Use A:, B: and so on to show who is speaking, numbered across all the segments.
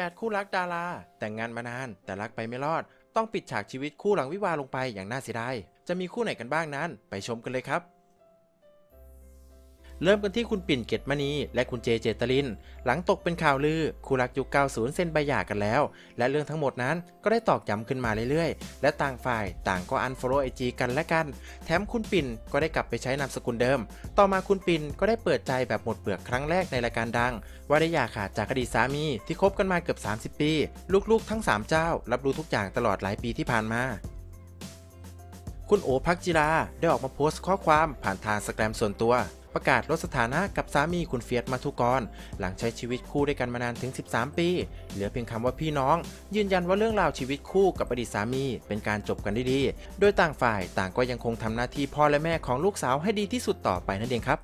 A: 18คู่รักดารา แต่งงานมานานแต่รักไปไม่รอด ต้องปิดฉากชีวิตคู่หลังวิวาลงไปอย่างน่าเสียดายจะมีคู่ไหนกันบ้างนั้น ไปชมกันเลยครับ เริ่มกันที่คุณปิ่นเกตมณี และคุณเจเจตลิน หลังตกเป็นข่าวลือคู่รักยุค 90 เซ็นใบหย่ากันแล้ว และเรื่องทั้งหมดนั้นก็ได้ตอกย้ำขึ้นมาเรื่อยๆ และต่างฝ่ายต่างก็อันฟอลโล่ไอจีกันและกัน แถมคุณปิ่นก็ได้กลับไปใช้นามสกุลเดิม ต่อมาคุณปิ่นก็ได้เปิดใจแบบหมดเปลือกครั้งแรกในรายการดัง ว่าได้หย่าขาดจากอดีตสามีที่คบกันมาเกือบ 30 ปี ลูกๆ ทั้ง 3 เจ้า รับรู้ทุกอย่างตลอดหลายปีที่ผ่านมาคุณโอภักจิราได้ออกมาโพสต์ข้อความผ่านทางสแกรมส่วนตัว ประกาศลดสถานะกับสามีคุณเฟียสมาทุกร หลังใช้ชีวิตคู่ด้วยกันมานานถึง 13 ปี เหลือเพียงคำว่าพี่น้อง ยืนยันว่าเรื่องราวชีวิตคู่กับอดีตสามีเป็นการจบกันได้ดี โดยต่างฝ่ายต่างก็ยังคงทำหน้าที่พ่อและแม่ของลูกสาวให้ดีที่สุดต่อไปนั่นเองครับ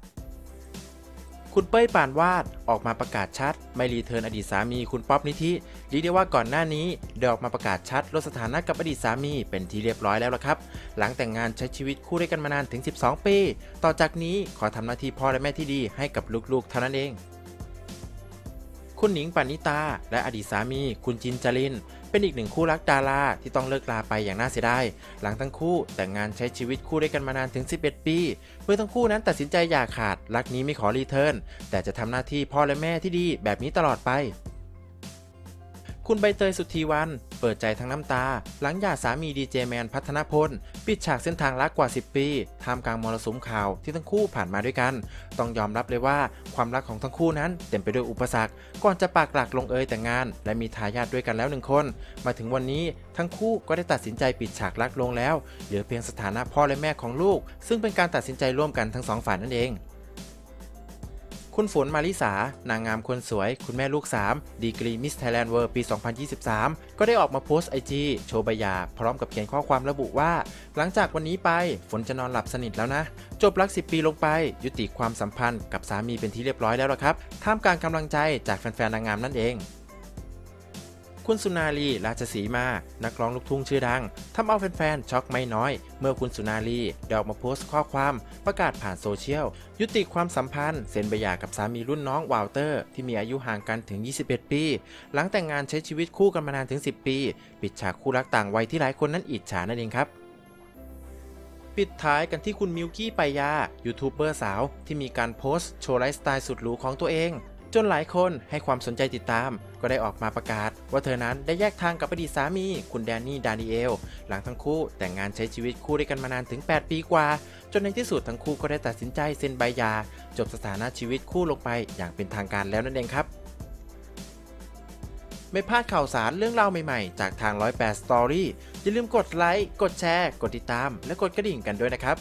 A: คุณเป้ยปานวาดออกมาประกาศชัด ไม่รีเทิร์นอดีตสามีคุณป๊อปนิธิเรียกได้ว่าก่อนหน้านี้เดออกมาประกาศชัดลดสถานะกับอดีตสามีเป็นที่เรียบร้อยแล้วละครับ หลังแต่งงานใช้ชีวิตคู่ด้วยกันมานานถึง 12 ปี ต่อจากนี้ขอทำหน้าที่พ่อและแม่ที่ดีให้กับลูกๆเท่านั้นเอง คุณหนิงปานิตา และอดีตสามี คุณจินจริน เป็นอีกหนึ่งคู่รักดาราที่ต้องเลิกลาไปอย่างน่าเสียดายหลังทั้งคู่แต่งงานใช้ชีวิตคู่ด้วยกันมานานถึง 11 ปีเมื่อทั้งคู่นั้นตัดสินใจอย่าขาดรักนี้ไม่ขอรีเทิร์นแต่จะทำหน้าที่พ่อและแม่ที่ดีแบบนี้ตลอดไป คุณใบเตยสุทธีวัน เปิดใจทั้งน้ำตา หลังหย่าสามีดีเจแมนพัฒนพล ปิดฉากเส้นทางรักกว่า 10 ปีท่ามกลางมรสุมข่าวที่ทั้งคู่ผ่านมาด้วยกัน ต้องยอมรับเลยว่าความรักของทั้งคู่นั้นเต็มไปด้วยอุปสรรค ก่อนจะปากหลักลงเอยแต่งงาน และมีทายาทด้วยกันแล้วหนึ่งคน มาถึงวันนี้ทั้งคู่ก็ได้ตัดสินใจปิดฉากรักลงแล้ว เหลือเพียงสถานะพ่อและแม่ของลูก ซึ่งเป็นการตัดสินใจร่วมกันทั้งสองฝ่ายนั่นเอง คุณฝนมาริสา นางงามคนสวย คุณแม่ลูก 3 ดีกรีมิสไทยแลนด์เวิลด์ปี 2023 ก็ได้ออกมาโพสต์ไอจีโชว์ใบหย่าพร้อมกับเขียนข้อความระบุว่า หลังจากวันนี้ไปฝนจะนอนหลับสนิทแล้วนะ จบรัก 10 ปีลงไป ยุติความสัมพันธ์กับสามีเป็นที่เรียบร้อยแล้วละครับ ท่ามกลางกำลังใจจากแฟนๆนางงามนั่นเอง คุณสุนารีราชสีมา นักร้องลูกทุ่งชื่อดังทำเอาแฟนๆช็อกไม่น้อย เมื่อคุณสุนารีได้ออกมาโพสต์ข้อความประกาศผ่านโซเชียล ยุติความสัมพันธ์เซ็นใบหย่ากับสามีรุ่นน้องวาลเตอร์ ที่มีอายุห่างกันถึง 21 ปี หลังแต่งงานใช้ชีวิตคู่กันมานานถึง 10 ปี ปิดฉากคู่รักต่างวัยที่หลายคนนั้นอิจฉานั่นเองครับปิดท้ายกันที่คุณมิวกี้ไปยายูทูบเบอร์สาว ที่มีการโพสต์โชว์ไลฟ์สไตล์สุดหรูของตัวเอง จนหลายคนให้ความสนใจติดตาม ก็ได้ออกมาประกาศ ว่าเธอนั้นได้แยกทางกับอดีตสามี คุณแดนนี่ ดานิเอล หลังทั้งคู่แต่งงานใช้ชีวิตคู่ด้วยกันมานานถึง 8 ปีกว่า จนในที่สุดทั้งคู่ก็ได้ตัดสินใจเซ็นใบหย่าจบสถานะชีวิตคู่ลงไปอย่างเป็นทางการแล้วนั่นเองครับไม่พลาดข่าวสารเรื่องราวใหม่ๆ จากทาง 108 Story อย่าลืมกดไลค์ กดแชร์ กดติดตาม และกดกระดิ่งกันด้วยนะครับ